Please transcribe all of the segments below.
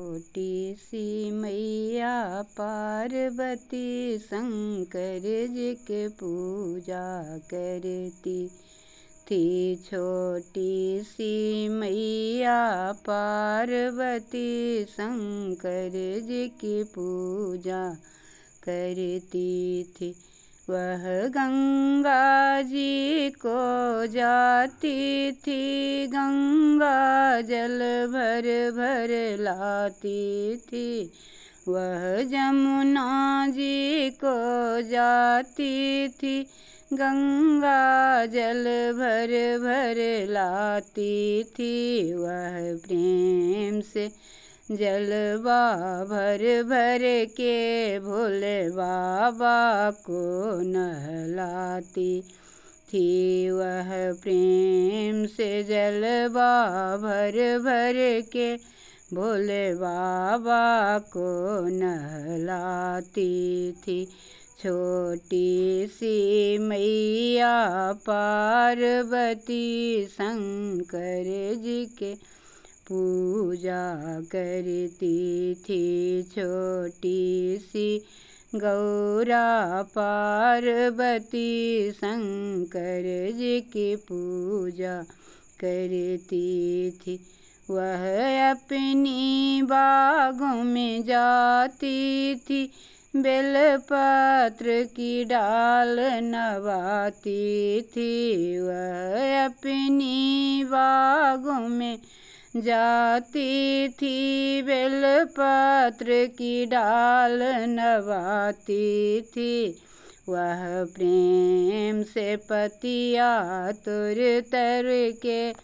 छोटी सी मैया पार्वती शंकर जी के पूजा करती थी। छोटी सी मैया पार्वती शंकर जी की पूजा करती थी। वह गंगा जी को जाती थी। गंगा जल भर भर लाती थी। वह जमुना जी को जाती थी। गंगा जल भर भर लाती थी। वह प्रेम से जलवा भर भर के भोले बाबा को नहलाती थी वह प्रेम से जलवा भर भर के भोले बाबा को नहलाती थी। छोटी सी मैया पार्वती शंकर जी के पूजा करती थी छोटी सी। गौरा पार्वती शंकर जी की पूजा करती थी। वह अपनी बागों में जाती थी, बेलपत्र की डाल नवाती थी। वह अपनी बागों में जाती थी बेलपत्र की डाल, नवाती थी। वह प्रेम से पतिया तुर तर के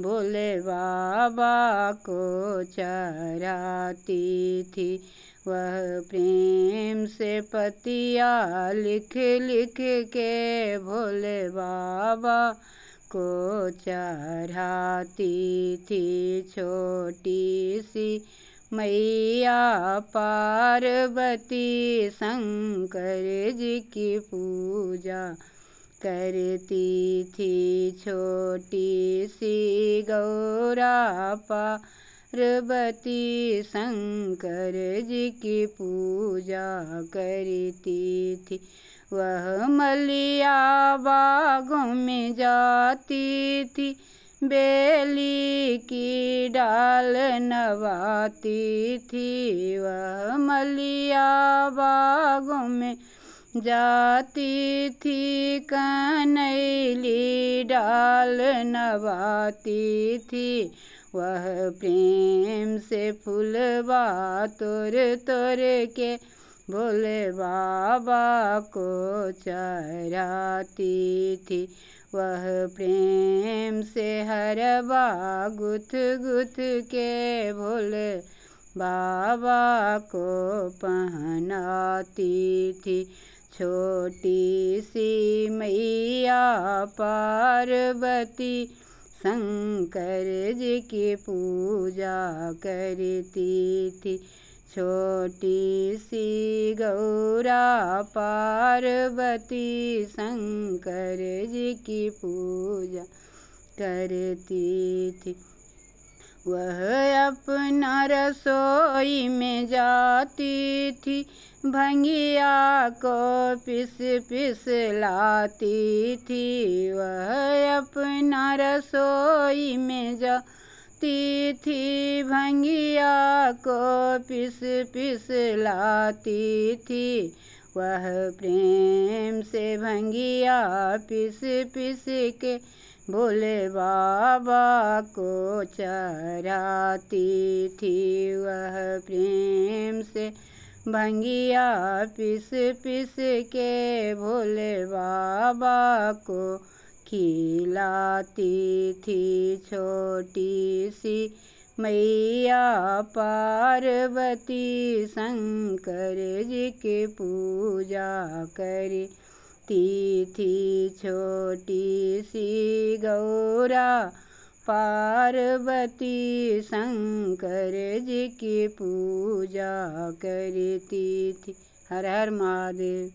बोले, बाबा को चराती थी। वह प्रेम से पतिया लिख लिख के भोले बाबा को चढ़ाती थी छोटी सी मैया पार्वती शंकर जी की पूजा करती थी छोटी सी गौरा पार्वती शंकर जी की पूजा करती थी। वह मलिया बागों में जाती थी, बेली की डाल नवाती थी। वह मलिया बागों में जाती थी, कनैली डाल नवाती थी। वह प्रेम से फूलवा तोर तोर के भोले बाबा को चराती थी। वह प्रेम से हरबा गुथ गुथ के भोले बाबा को पहनाती थी। छोटी सी मैया पार्वती शंकर जी की पूजा करती थी। छोटी सी गौरा पार्वती शंकर जी की पूजा करती थी। वह अपना रसोई में जाती थी। भंगिया को पिस पिस लाती थी, वह अपना रसोई में जा लाती थी। भंगिया को पिस पिस लाती थी, वह प्रेम से भंगिया पिस पिस के भोले बाबा को चराती थी, वह प्रेम से भंगिया पिस पिस के भोले बाबा को खिलाती थी छोटी सी मैया पार्वती। शंकर जी की पूजा करती थी छोटी सी गौरा। पार्वती शंकर जी की पूजा करती थी। हर हर महादेव।